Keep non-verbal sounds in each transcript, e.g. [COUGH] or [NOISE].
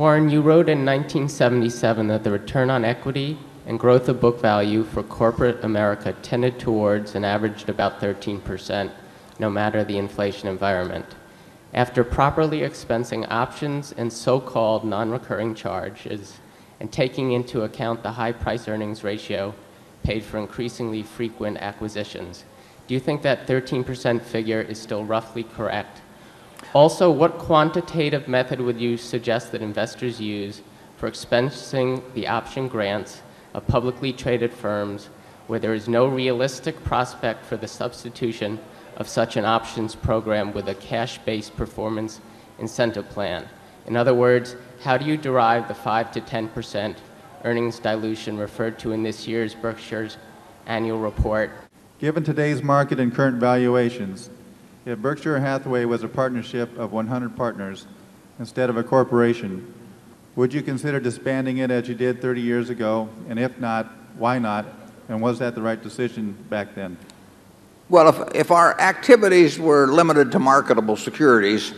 Warren, you wrote in 1977 that the return on equity and growth of book value for corporate America tended towards and averaged about 13%, no matter the inflation environment. After properly expensing options and so-called non-recurring charges and taking into account the high price earnings ratio paid for increasingly frequent acquisitions, do you think that 13% figure is still roughly correct? Also, what quantitative method would you suggest that investors use for expensing the option grants of publicly traded firms where there is no realistic prospect for the substitution of such an options program with a cash-based performance incentive plan? In other words, how do you derive the 5 to 10% earnings dilution referred to in this year's Berkshire's annual report? Given today's market and current valuations, if Berkshire Hathaway was a partnership of 100 partners instead of a corporation, would you consider disbanding it as you did 30 years ago? And if not, why not? And was that the right decision back then? Well, if, if our activities were limited to marketable securities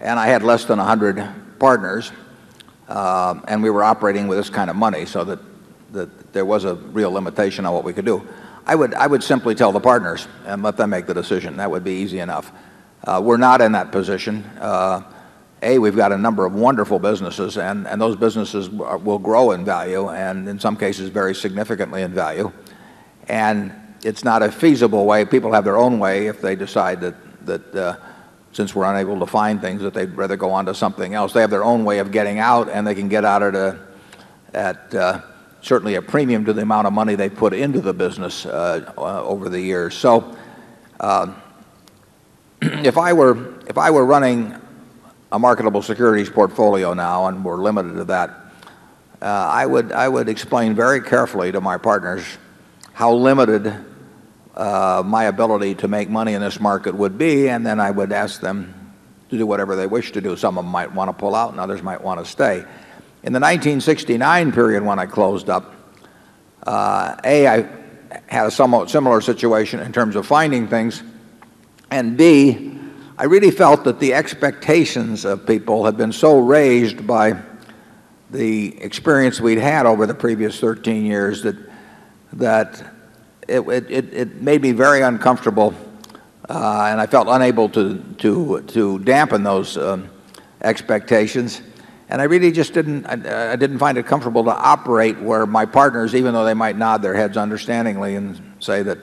and I had less than 100 partners uh, and we were operating with this kind of money so that, that there was a real limitation on what we could do, I would, I would simply tell the partners and let them make the decision. That would be easy enough. Uh, we're not in that position. Uh, a, we've got a number of wonderful businesses, and, those businesses will grow in value, and in some cases very significantly in value. And it's not a feasible way. People have their own way if they decide that, that uh, since we're unable to find things, that they'd rather go on to something else. They have their own way of getting out, and they can get out at, uh, certainly a premium to the amount of money they put into the business uh, uh, over the years. So uh, [CLEARS THROAT] if, I were, if I were running a marketable securities portfolio now and we're limited to that, uh, I, would, I would explain very carefully to my partners how limited my ability to make money in this market would be, and then I would ask them to do whatever they wish to do. Some of them might want to pull out and others might want to stay. In the 1969 period when I closed up, uh, A, I had a somewhat similar situation in terms of finding things, and B, I really felt that the expectations of people had been so raised by the experience we'd had over the previous 13 years that, that it, made me very uncomfortable uh, and I felt unable to, to, to dampen those um, expectations. And I really just didn't, I, I, didn't find it comfortable to operate where my partners, even though they might nod their heads understandingly and say that,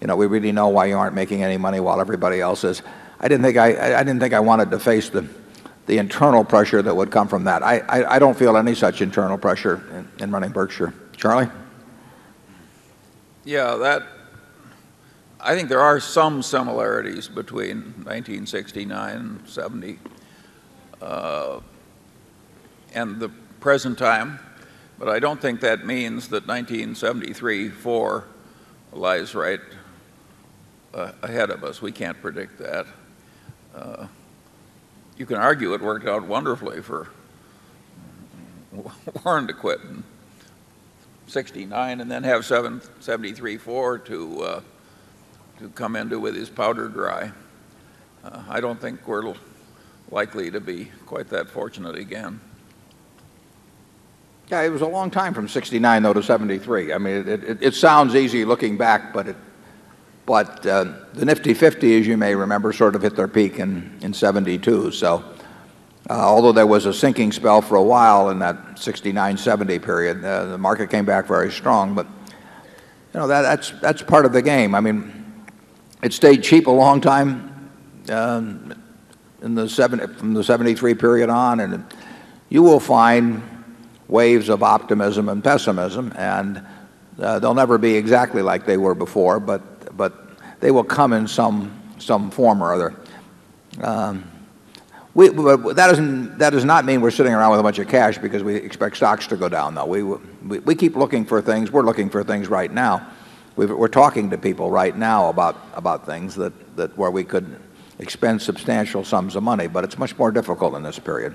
you know, we really know why you aren't making any money while everybody else is. I didn't think I, I didn't think I wanted to face the, the internal pressure that would come from that. I, I, I don't feel any such internal pressure in, in running Berkshire. Charlie? Yeah, that, I think there are some similarities between 1969 and 70. Uh, and the present time, but I don't think that means that 1973-4 lies right uh, ahead of us. We can't predict that. Uh, you can argue it worked out wonderfully for [LAUGHS] Warren to quit in 69 and then have 73-4 to, uh, to come into with his powder dry. Uh, I don't think we're likely to be quite that fortunate again. Yeah, it was a long time from 69 though to 73. I mean, it, it, it sounds easy looking back, but it, but uh, the Nifty 50, as you may remember, sort of hit their peak in, in 72. So uh, although there was a sinking spell for a while in that 69-70 period, uh, the market came back very strong. But you know that, that's that's part of the game. I mean, it stayed cheap a long time um, in the 70, from the 73 period on, and you will find waves of optimism and pessimism, and uh, they'll never be exactly like they were before, but, but they will come in some, some form or other. Um, that, does not mean we're sitting around with a bunch of cash because we expect stocks to go down, though. We, keep looking for things. We're looking for things right now. we are talking to people right now about, about things that, that where we could expend substantial sums of money, but it's much more difficult in this period.